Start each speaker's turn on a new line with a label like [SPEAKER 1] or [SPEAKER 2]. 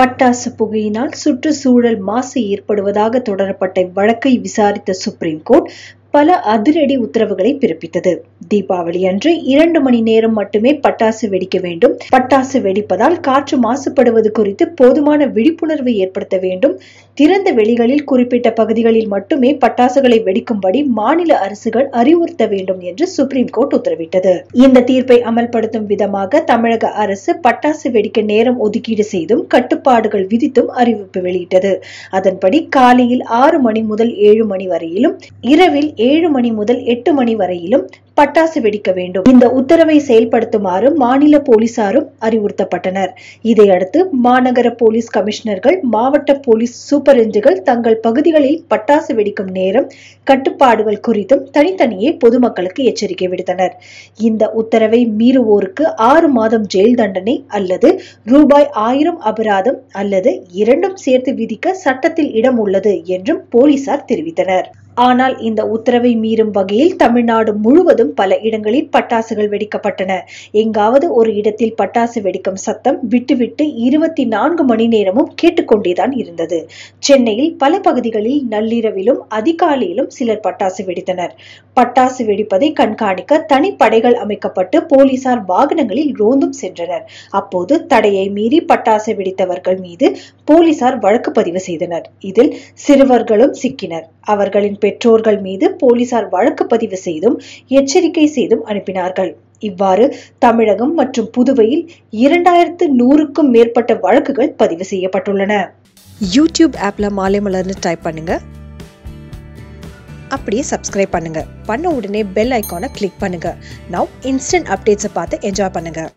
[SPEAKER 1] பட்டாசு புகையினால் சுற்றுச்சூழல் மாசு ஏற்படுவதாக தொடரப்பட்ட வழக்கை விசாரித்த சுப்ரீம் கோர்ட் பல அதிரடி உத்தரவுகளை பிறப்பித்தது. தீபாவளி அன்று இரண்டு மணி நேரம் மட்டுமே பட்டாசு வெடிக்க வேண்டும். பட்டாசு வெடிப்பதால் காற்று மாசுபடுவது குறித்து போதுமான விழிப்புணர்வு ஏற்படுத்த வேண்டும். திறந்த வெளிகளில் குறிப்பிட்ட பகுதிகளில் மட்டுமே பட்டாசுகளை வெடிக்கும்படி மாநில அரசுகள் அறிவுறுத்த வேண்டும் என்று சுப்ரீம் கோர்ட் உத்தரவிட்டது. இந்த தீர்ப்பை அமல்படுத்தும் விதமாக தமிழக அரசு பட்டாசு வெடிக்க நேரம் ஒதுக்கீடு செய்தும் கட்டுப்பாடுகள் விதித்தும் அறிவிப்பு வெளியிட்டது. அதன்படி காலையில் ஆறு மணி முதல் ஏழு மணி வரையிலும் இரவில் ஏழு மணி முதல் எட்டு மணி வரையிலும் பட்டாசு வெடிக்க வேண்டும். இந்த உத்தரவை செயல்படுத்துமாறு மாநில போலீசாரும் அறிவுறுத்தப்பட்டனர். இதையடுத்து மாநகர போலீஸ் கமிஷனர்கள் மாவட்ட போலீஸ் சூப்பரண்டுகள் தங்கள் பகுதிகளில் பட்டாசு வெடிக்கும் நேரம் கட்டுப்பாடுகள் குறித்தும் தனித்தனியே பொதுமக்களுக்கு எச்சரிக்கை விடுத்தனர். இந்த உத்தரவை மீறுவோருக்கு ஆறு மாதம் ஜெயில் தண்டனை அல்லது ரூபாய் ஆயிரம் அபராதம் அல்லது இரண்டும் சேர்த்து விதிக்க சட்டத்தில் இடம் உள்ளது என்றும் போலீசார் தெரிவித்தனர். ஆனால் இந்த உத்தரவை மீறும் வகையில் தமிழ்நாடு முழுவதும் பல இடங்களில் பட்டாசுகள் வெடிக்கப்பட்டன. எங்காவது ஒரு இடத்தில் பட்டாசு வெடிக்கும் சத்தம் விட்டுவிட்டு இருபத்தி நான்கு மணி நேரமும் கேட்டுக்கொண்டேதான் இருந்தது. சென்னையில் பல பகுதிகளில் நள்ளிரவிலும் அதிகாலையிலும் சிலர் பட்டாசு வெடித்தனர். பட்டாசு வெடிப்பதை கண்காணிக்க தனிப்படைகள் அமைக்கப்பட்டு போலீசார் வாகனங்களில் ரோந்தும் சென்றனர். அப்போது தடையை மீறி பட்டாசு வெடித்தவர்கள் மீது போலீசார் வழக்கு பதிவு செய்தனர். இதில் சிறுவர்களும் சிக்கினர். அவர்களின் பெற்றோர்கள் மீது போலீசார் வழக்கு பதிவு செய்தும் எச்சரிக்கை செய்தும் அனுப்பினார்கள். இவ்வாறு தமிழகம் மற்றும் புதுவையில் இரண்டாயிரத்து நூறுக்கும் மேற்பட்ட வழக்குகள் பதிவு செய்யப்பட்டுள்ளன.
[SPEAKER 2] யூடியூப் ஆப்பில் மாலை மலர்னு டைப் பண்ணுங்க. அப்படியே சப்ஸ்கிரைப் பண்ணுங்க. பண்ண உடனே பெல் ஐக்கானை கிளிக் பண்ணுங்க. நவ் இன்ஸ்டன்ட் அப்டேட்ஸை பார்த்து என்ஜாய் பண்ணுங்க.